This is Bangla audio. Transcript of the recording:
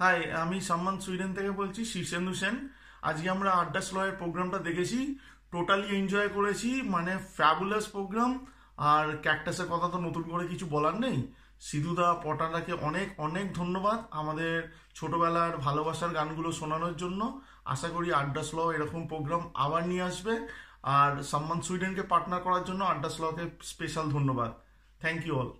হাই আমি সম্মান সুইডেন থেকে বলছি, শীর্ষেন্দু সেন। আজকে আমরা আড্ডা স্লয়ের প্রোগ্রামটা দেখেছি। টোটালি এনজয় করেছি মানে ফ্যাবুলাস প্রোগ্রাম। আর ক্যাকটাসের কথা তো নতুন করে কিছু বলার নেই। সিধুদা, পটাদাকে অনেক অনেক ধন্যবাদ আমাদের ছোটবেলার ভালোবাসার গানগুলো শোনানোর জন্য। আশা করি আড্ডা স্ল এরকম প্রোগ্রাম আবার নিয়ে আসবে। আর সম্মান সুইডেনকে পার্টনার করার জন্য আড্ডা স্লকে স্পেশাল ধন্যবাদ। Thank you all